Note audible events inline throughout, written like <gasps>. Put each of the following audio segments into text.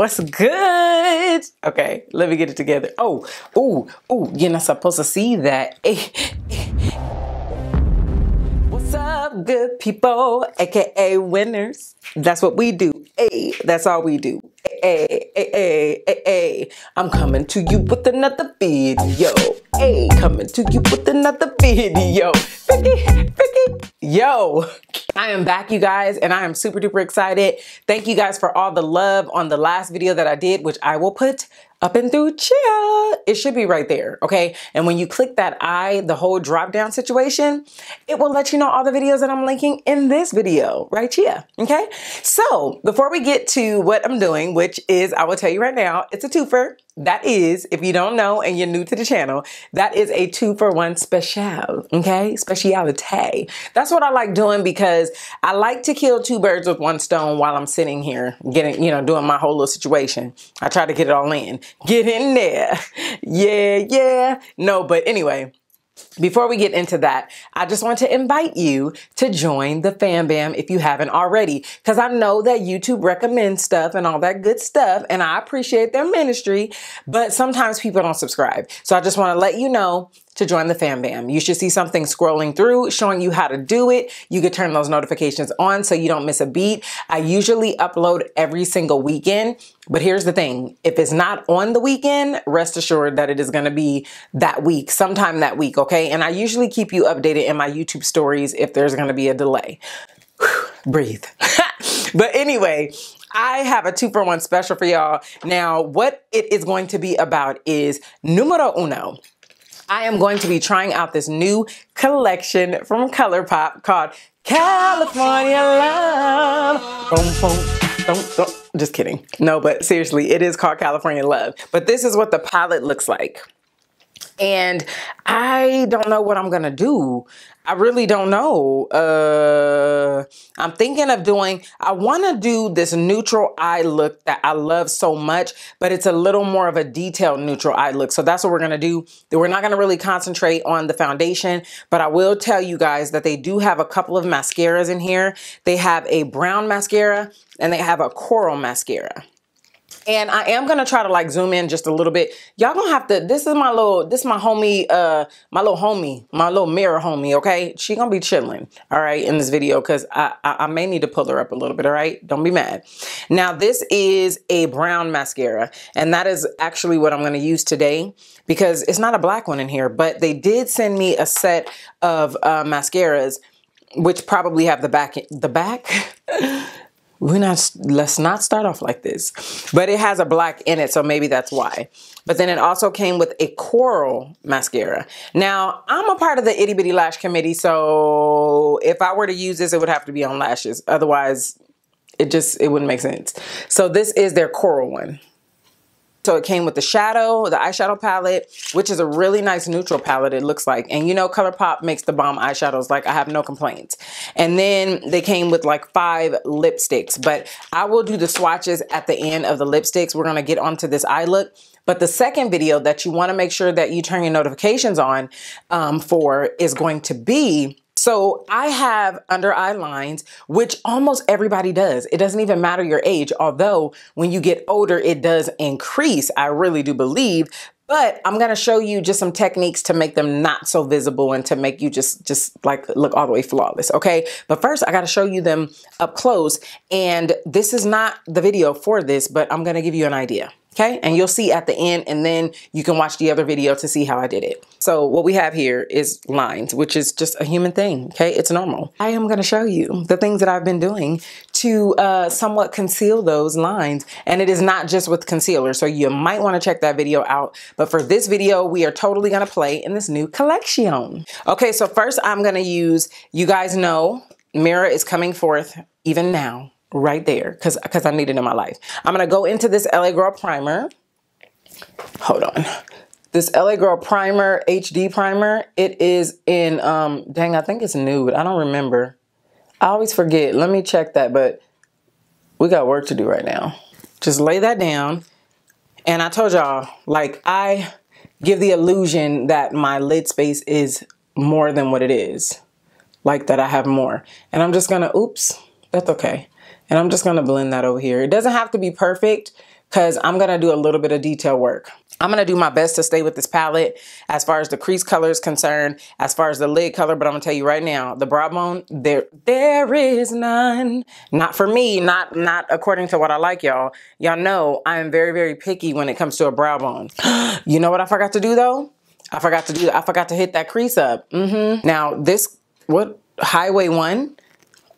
What's good? Okay, let me get it together. Oh, oh, oh, you're not supposed to see that. <laughs> What's up, good people? AKA winners. That's what we do. Hey, that's all we do. Hey, hey, hey, hey, hey. I'm coming to you with another video. Hey, coming to you with another video. Yo, I am back, you guys, and I am super duper excited. Thank you guys for all the love on the last video that I did, which I will put up and through Chia. It should be right there, okay? And when you click that I, the whole drop down situation, it will let you know all the videos that I'm linking in this video, right, Chia? Okay? So before we get to what I'm doing, which is, I will tell you right now, it's a twofer. That is, if you don't know and you're new to the channel, that is a two for one special, okay? Speciality. That's what I like doing because I like to kill two birds with one stone while I'm sitting here getting, you know, doing my whole little situation. I try to get it all in. Get in there. Yeah, yeah. No, but anyway, before we get into that, I just want to invite you to join the Fam Bam if you haven't already, because I know that YouTube recommends stuff and all that good stuff, and I appreciate their ministry, but sometimes people don't subscribe. So I just want to let you know to join the Fam Bam. You should see something scrolling through showing you how to do it. You could turn those notifications on so you don't miss a beat. I usually upload every single weekend, but here's the thing. If it's not on the weekend, rest assured that it is going to be that week, sometime that week, okay? And I usually keep you updated in my YouTube stories if there's going to be a delay. <sighs> Breathe. <laughs> but anyway, I have a two for one special for y'all. Now, what it is going to be about is numero uno. I am going to be trying out this new collection from ColourPop called California Love. Boom, boom, boom, boom. Just kidding. No, but seriously, it is called California Love. But this is what the palette looks like. And I don't know what I'm gonna do. I really don't know. Uh, I'm thinking of doing, I want to do this neutral eye look that I love so much, but it's a little more of a detailed neutral eye look. So that's what we're going to do. We're not going to really concentrate on the foundation, but I will tell you guys that they do have a couple of mascaras in here. They have a brown mascara and they have a coral mascara. And I am gonna try to like zoom in just a little bit. Y'all gonna have to, this is my little, this is my homie, uh, my little homie, my little mirror homie, okay? She gonna be chilling, all right, in this video, cause I, I, I may need to pull her up a little bit, all right? Don't be mad. Now this is a brown mascara, and that is actually what I'm gonna use today because it's not a black one in here, but they did send me a set of uh, mascaras, which probably have the back, the back? <laughs> we're not let's not start off like this. But it has a black in it so maybe that's why. But then it also came with a coral mascara. Now i'm a part of the itty bitty lash committee so if i were to use this it would have to be on lashes. Otherwise it just it wouldn't make sense. So this is their coral one so it came with the shadow, the eyeshadow palette, which is a really nice neutral palette it looks like. And you know ColourPop makes the bomb eyeshadows. Like I have no complaints. And then they came with like five lipsticks. But I will do the swatches at the end of the lipsticks. We're going to get onto this eye look. But the second video that you want to make sure that you turn your notifications on um, for is going to be so I have under eye lines, which almost everybody does. It doesn't even matter your age, although when you get older, it does increase. I really do believe. But I'm gonna show you just some techniques to make them not so visible and to make you just just like look all the way flawless, okay? But first, I gotta show you them up close. And this is not the video for this, but I'm gonna give you an idea. Okay, and you'll see at the end, and then you can watch the other video to see how I did it. So what we have here is lines, which is just a human thing, okay? It's normal. I am gonna show you the things that I've been doing to uh, somewhat conceal those lines, and it is not just with concealer, so you might wanna check that video out. But for this video, we are totally gonna play in this new collection. Okay, so first I'm gonna use, you guys know, Mirror is coming forth even now right there because because I need it in my life. I'm gonna go into this LA Girl primer. Hold on. This LA Girl primer, HD primer, it is in, um, dang, I think it's nude. I don't remember. I always forget. Let me check that, but we got work to do right now. Just lay that down. And I told y'all, like, I give the illusion that my lid space is more than what it is. Like that I have more. And I'm just gonna, oops, that's okay. And I'm just gonna blend that over here. It doesn't have to be perfect, because I'm to do a little bit of detail work. I'm to do my best to stay with this palette as far as the crease color is concerned, as far as the lid color, but I'm to tell you right now, the brow bone, there there is none. Not for me, not not according to what I like, y'all. Y'all know I am very, very picky when it comes to a brow bone. <gasps> you know what I forgot to do, though? I forgot to do I forgot to hit that crease up. Mm-hmm. Now, this, what, Highway 1?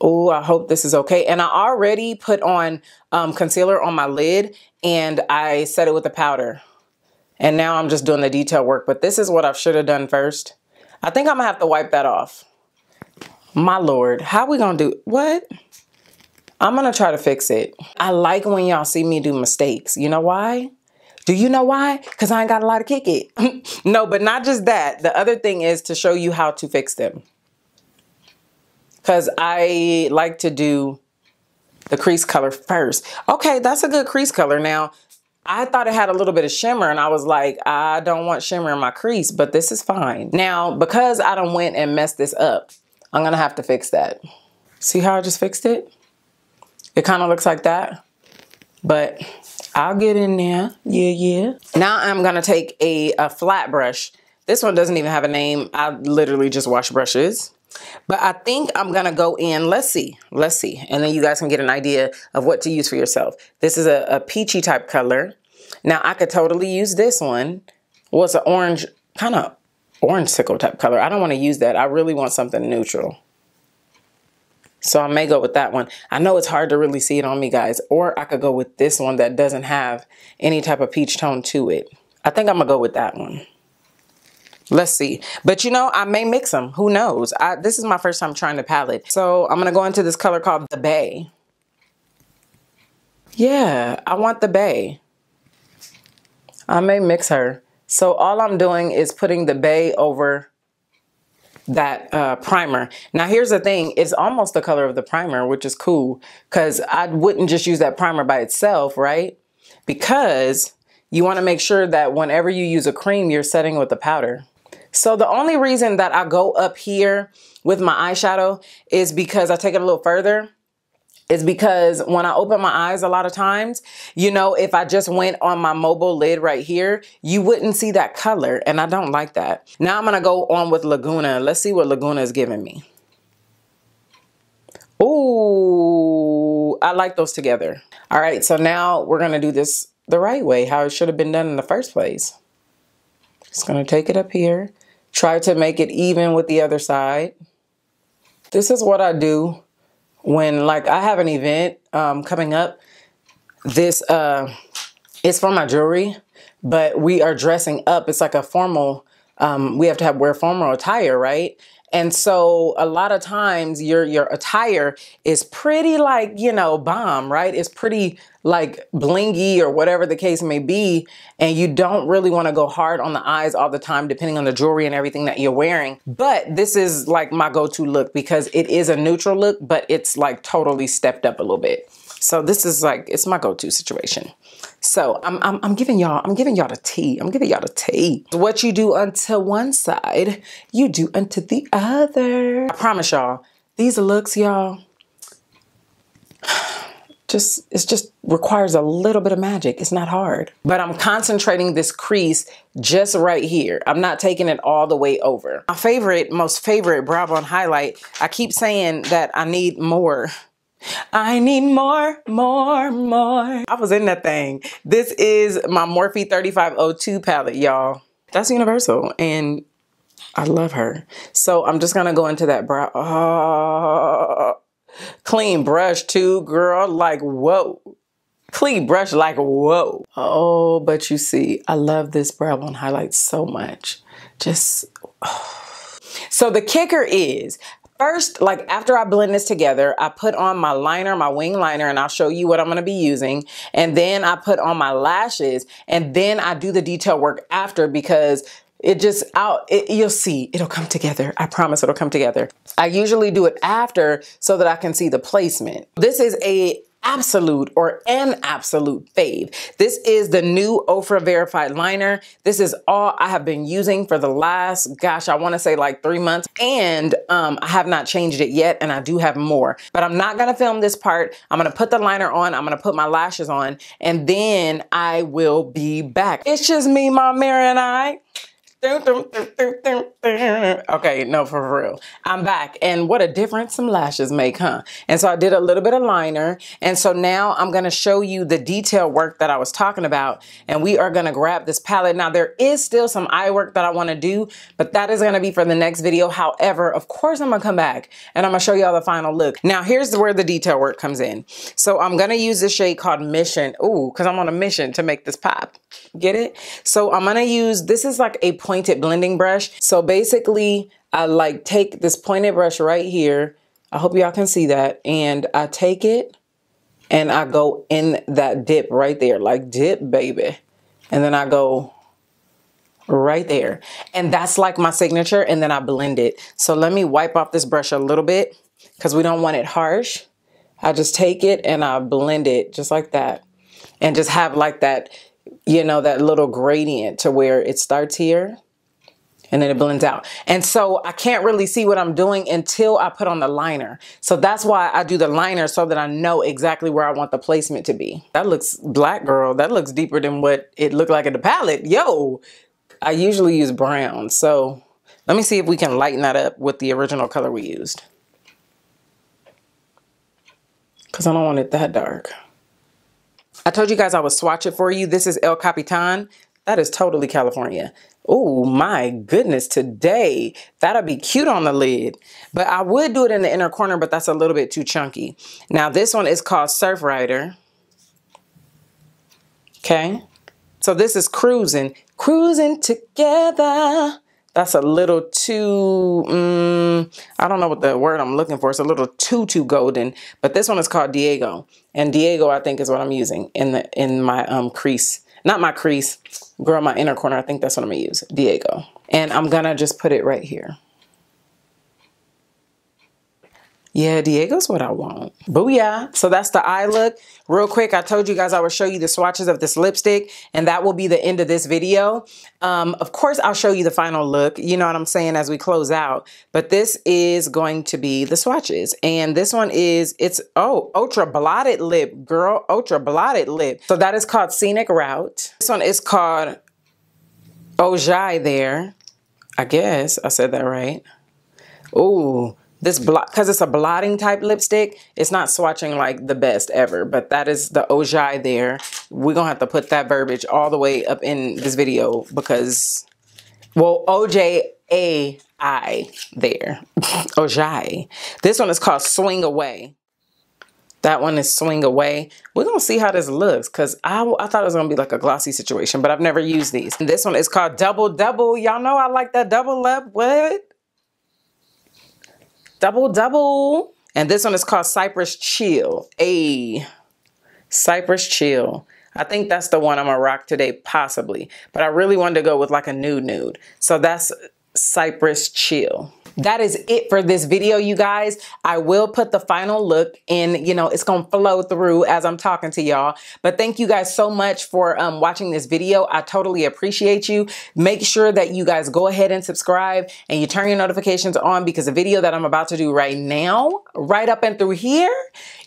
Oh, I hope this is okay. And I already put on um, concealer on my lid and I set it with a powder. And now I'm just doing the detail work, but this is what I should have done first. I think I'm gonna have to wipe that off. My Lord, how we gonna do, what? I'm gonna try to fix it. I like when y'all see me do mistakes. You know why? Do you know why? Because I ain't got a lot of kick it. <laughs> no, but not just that. The other thing is to show you how to fix them. Because I like to do the crease color first. Okay, that's a good crease color. Now, I thought it had a little bit of shimmer and I was like, I don't want shimmer in my crease, but this is fine. Now, because I don't went and messed this up, I'm gonna have to fix that. See how I just fixed it? It kind of looks like that, but I'll get in there. Yeah, yeah. Now I'm gonna take a, a flat brush. This one doesn't even have a name. I literally just wash brushes. But I think I'm going to go in. Let's see. Let's see. And then you guys can get an idea of what to use for yourself. This is a, a peachy type color. Now, I could totally use this one. Well, it's an orange, kind of orange sickle type color. I don't want to use that. I really want something neutral. So I may go with that one. I know it's hard to really see it on me, guys. Or I could go with this one that doesn't have any type of peach tone to it. I think I'm going to go with that one. Let's see. But you know, I may mix them. Who knows? I, this is my first time trying the palette. So I'm going to go into this color called the Bay. Yeah, I want the Bay. I may mix her. So all I'm doing is putting the Bay over that uh, primer. Now here's the thing, it's almost the color of the primer, which is cool because I wouldn't just use that primer by itself, right? Because you want to make sure that whenever you use a cream, you're setting with the powder. So the only reason that I go up here with my eyeshadow is because I take it a little further is because when I open my eyes a lot of times, you know, if I just went on my mobile lid right here, you wouldn't see that color and I don't like that. Now I'm to go on with Laguna. Let's see what Laguna is giving me. Ooh, I like those together. All right, so now we're to do this the right way, how it should have been done in the first place. Just to take it up here Try to make it even with the other side. This is what I do when like I have an event um, coming up. This uh, it's for my jewelry, but we are dressing up. It's like a formal, um, we have to have wear formal attire, right? And so a lot of times your your attire is pretty like, you know, bomb, right? It's pretty like blingy or whatever the case may be. And you don't really want to go hard on the eyes all the time, depending on the jewelry and everything that you're wearing. But this is like my go-to look because it is a neutral look, but it's like totally stepped up a little bit. So this is like, it's my go-to situation. So I'm, I'm, I'm giving y'all, I'm giving y'all the tea. I'm giving y'all the tea. What you do unto one side, you do unto the other. I promise y'all, these looks, y'all, <sighs> just, it just requires a little bit of magic. It's not hard. But I'm concentrating this crease just right here. I'm not taking it all the way over. My favorite, most favorite brow bone highlight, I keep saying that I need more I need more, more, more. I was in that thing. This is my Morphe 3502 palette, y'all. That's universal and I love her. So I'm just gonna go into that brow. Oh, clean brush too, girl. Like, whoa. Clean brush like, whoa. Oh, but you see, I love this brow bone highlight so much. Just, oh. <sighs> So the kicker is First, like after I blend this together, I put on my liner, my wing liner, and I'll show you what I'm gonna be using. And then I put on my lashes and then I do the detail work after because it just out you'll see. It'll come together. I promise it'll come together. I usually do it after so that i can see the placement. This is a absolute or an absolute fave. This is the new Ofra Verified Liner. This is all I have been using for the last, gosh, I wanna say like three months. And um, I have not changed it yet and I do have more. But I'm not gonna film this part. I'm gonna put the liner on, I'm gonna put my lashes on, and then I will be back. It's just me, my mirror, and I. Okay, no, for real. I'm back. And what a difference some lashes make, huh? And so I did a little bit of liner. And so now I'm going to show you the detail work that I was talking about. And we are going to grab this palette. Now, there is still some eye work that I want to do, but that is going to be for the next video. However, of course, I'm going to come back and I'm going to show y'all the final look. Now, here's where the detail work comes in. So I'm going to use this shade called Mission. Ooh, because I'm on a mission to make this pop. Get it? So I'm going to use, this is like a pointed blending brush. So basically, I like take this pointed brush right here. I hope y'all can see that. And I take it and I go in that dip right there, like dip, baby. And then I go right there. And that's like my signature. And then I blend it. So let me wipe off this brush a little bit because we don't want it harsh. I just take it and I blend it just like that. And just have like that, you know, that little gradient to where it starts here and then it blends out. And so I can't really see what I'm doing until I put on the liner. So that's why I do the liner so that I know exactly where I want the placement to be. That looks black girl. That looks deeper than what it looked like in the palette. Yo, I usually use brown. So let me see if we can lighten that up with the original color we used. Cause I don't want it that dark. I told you guys I would swatch it for you. This is El Capitan. That is totally California. Oh my goodness, today that'll be cute on the lid. But I would do it in the inner corner, but that's a little bit too chunky. Now this one is called Surf Rider. Okay. So this is cruising, cruising together. That's a little too, um, I don't know what the word I'm looking for. It's a little too, too golden. But this one is called Diego. And Diego, I think, is what I'm using in the in my um, crease not my crease, girl, my inner corner. I think that's what I'm gonna use, Diego. And I'm gonna just put it right here. Yeah, Diego's what I want. Booyah. So that's the eye look. Real quick, I told you guys I would show you the swatches of this lipstick, and that will be the end of this video. Um, of course, I'll show you the final look. You know what I'm saying as we close out. But this is going to be the swatches. And this one is, it's, oh, ultra blotted lip, girl, ultra blotted lip. So that is called Scenic Route. This one is called Ojai there. I guess I said that right. Ooh, this blot, because it's a blotting type lipstick, it's not swatching like the best ever, but that is the Ojai there. We're to have to put that verbiage all the way up in this video because, well, O-J-A-I there. <laughs> Ojai. This one is called Swing Away. That one is Swing Away. We're to see how this looks because I, I thought it was to be like a glossy situation, but I've never used these. And this one is called Double Double. Y'all know I like that double up. What? Double double. And this one is called Cypress Chill. A Cypress Chill. I think that's the one I'm gonna rock today, possibly. But I really wanted to go with like a nude nude. So that's Cypress Chill that is it for this video, you guys. I will put the final look in, you know, it's going to flow through as I'm talking to y'all. But thank you guys so much for um, watching this video. I totally appreciate you. Make sure that you guys go ahead and subscribe and you turn your notifications on because the video that I'm about to do right now, right up and through here,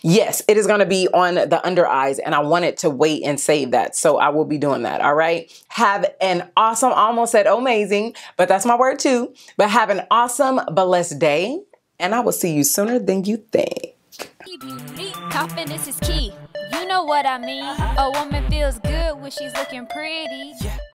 yes, it is going to be on the under eyes and I wanted to wait and save that. So I will be doing that. All right. Have an awesome, almost said amazing, but that's my word too. But have an awesome blessed day, and I will see you sooner than you think. Confidence is key. You know what I mean. A woman feels good when she's looking pretty.